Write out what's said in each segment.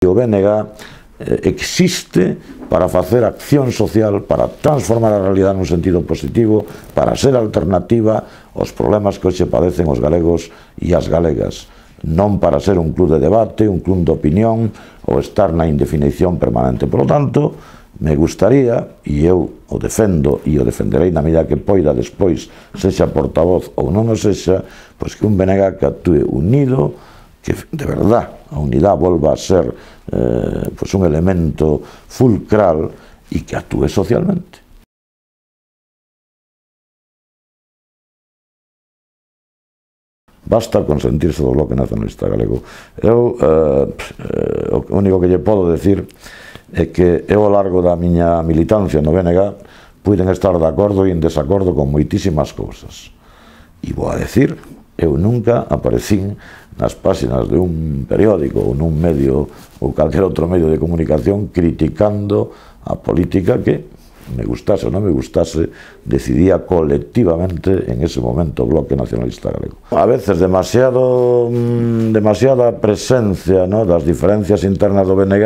O BNG eh, existe para facer acción social, para transformar a realidade nun sentido positivo, para ser alternativa aos problemas que hoxe padecen os galegos e as galegas. Non para ser un club de debate, un club de opinión ou estar na indefinición permanente. Por lo tanto, me gustaría, e eu o defendo e o defenderei na medida que poida despois, sexa portavoz ou non o sexa, pois que un BNG que actúe unido, que de verdade a unidade volva a ser eh, pues un elemento fulcral e que actúe socialmente. Basta con sentirse do bloque nacionalista galego. Eu, eh, eh, o único que lle podo decir é que eu ao largo da miña militancia no BNG puiden estar de acordo e en desacordo con moitísimas cousas. E vou a decir Eu nunca aparecín nas páxinas de un periódico ou nun medio ou calquer outro medio de comunicación criticando a política que me gustase ou non me gustase, decidía colectivamente en ese momento o Bloque Nacionalista Galego. A veces demasiado, mm, demasiada presencia no, das diferencias internas do BNG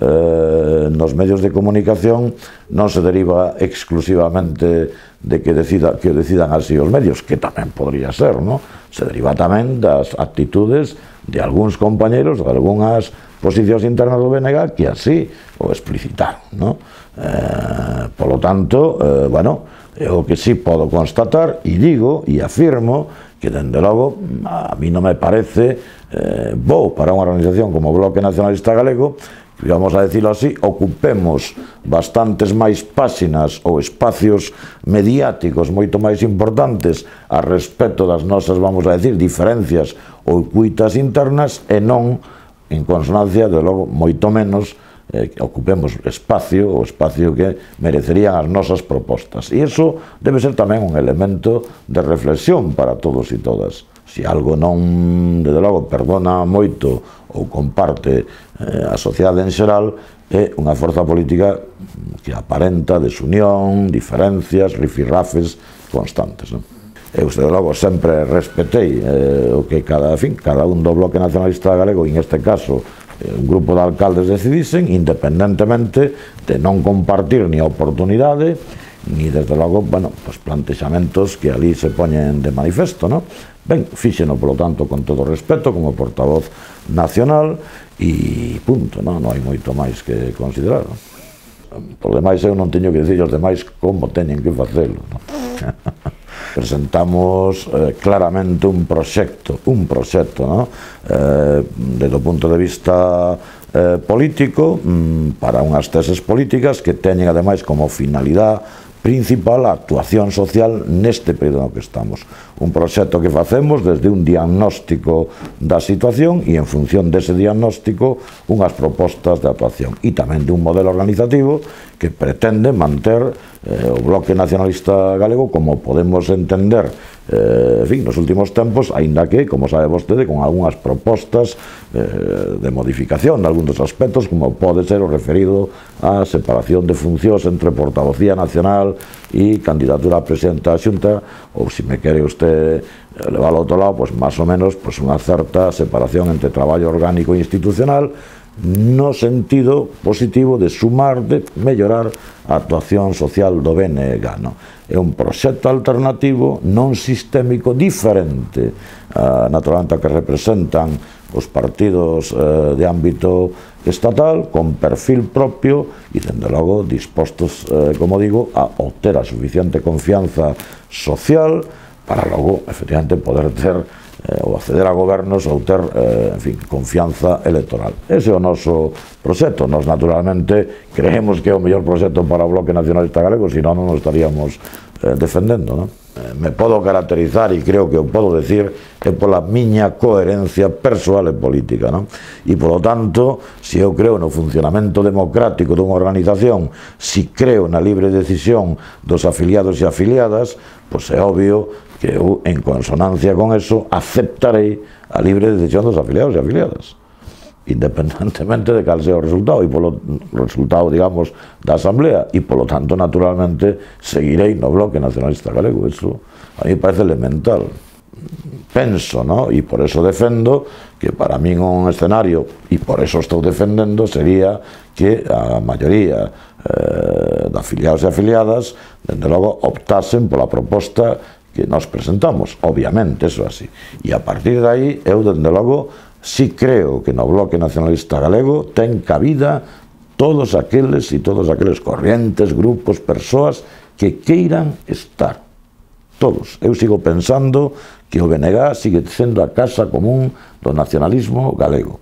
eh, nos medios de comunicación non se deriva exclusivamente de que, decida, que decidan así os medios, que tamén podría ser, no? se deriva tamén das actitudes de algúns compañeros, de algunhas posicións internas do BNG que así o explicitaron. No? Eh, polo tanto, eh, bueno, eu que sí podo constatar e digo e afirmo que, dende logo, a mí non me parece eh, bo para unha organización como o Bloque Nacionalista Galego vamos a decirlo así, ocupemos bastantes máis páxinas ou espacios mediáticos moito máis importantes a respecto das nosas, vamos a decir, diferencias ou cuitas internas e non en consonancia, de logo, moito menos eh, ocupemos espacio, o espacio que merecerían as nosas propostas. E iso debe ser tamén un elemento de reflexión para todos e todas. Se algo non, desde logo, perdona moito ou comparte eh, a sociedade en xeral, é unha forza política que aparenta desunión, diferencias, rifirrafes constantes. Non? eu de logo sempre respetei eh, o que cada, fin, cada un do Bloque Nacionalista Galego, en este caso eh, un grupo de alcaldes decidisen, independentemente de non compartir ni a oportunidade, ni desde logo, bueno, pues plantexamentos que ali se poñen de manifesto, no? Ben, fíxeno, polo tanto, con todo respeto, como portavoz nacional, e punto, non, non hai moito máis que considerar. No? Por demais, eu non teño que dicir aos demais como teñen que facelo. Non? presentamos eh, claramente un proxecto, un proxecto, no? eh, desde o punto de vista eh, político, mm, para unhas teses políticas que teñen ademais como finalidade principal a actuación social neste período no que estamos. Un proxecto que facemos desde un diagnóstico da situación e en función dese diagnóstico unhas propostas de actuación e tamén de un modelo organizativo que pretende manter eh, o bloque nacionalista galego como podemos entender eh, en fin, nos últimos tempos, aínda que, como sabe vostede, con algunhas propostas eh, de modificación de algúns dos aspectos, como pode ser o referido á separación de funcións entre portavocía nacional e candidatura a presidente da xunta, ou se me quere usted eh, levar ao outro lado, pois pues, máis ou menos, pois pues, unha certa separación entre traballo orgánico e institucional, no sentido positivo de sumar, de mellorar a actuación social do BNG. No? É un proxecto alternativo non sistémico diferente a naturalmente que representan os partidos eh, de ámbito estatal con perfil propio e, dende logo, dispostos, eh, como digo, a obter a suficiente confianza social para logo, efectivamente, poder ter eh, ou acceder a gobernos ou ter, eh, en fin, confianza electoral. Ese é o noso proxecto. Nos, naturalmente, creemos que é o mellor proxecto para o Bloque Nacionalista Galego, senón non nos estaríamos eh, defendendo, non? Eh, me podo caracterizar e creo que o podo decir é pola miña coherencia persoal e política non? e polo tanto se eu creo no funcionamento democrático dunha organización se creo na libre decisión dos afiliados e afiliadas pois é obvio que eu, en consonancia con eso, aceptarei a libre decisión dos afiliados e afiliadas independentemente de cal sea o resultado e polo resultado, digamos, da Asamblea e polo tanto, naturalmente, seguirei no Bloque Nacionalista Galego. Eso a mí parece elemental. Penso, no? E por eso defendo que para min un escenario, e por eso estou defendendo, sería que a maioría eh, de afiliados e afiliadas, dende logo, optasen pola proposta que nós presentamos, obviamente, eso así. E a partir de aí, eu, dende logo, si creo que no Bloque Nacionalista Galego ten cabida todos aqueles e todos aqueles corrientes, grupos, persoas que queiran estar. Todos. Eu sigo pensando que o BNG sigue sendo a casa común do nacionalismo galego.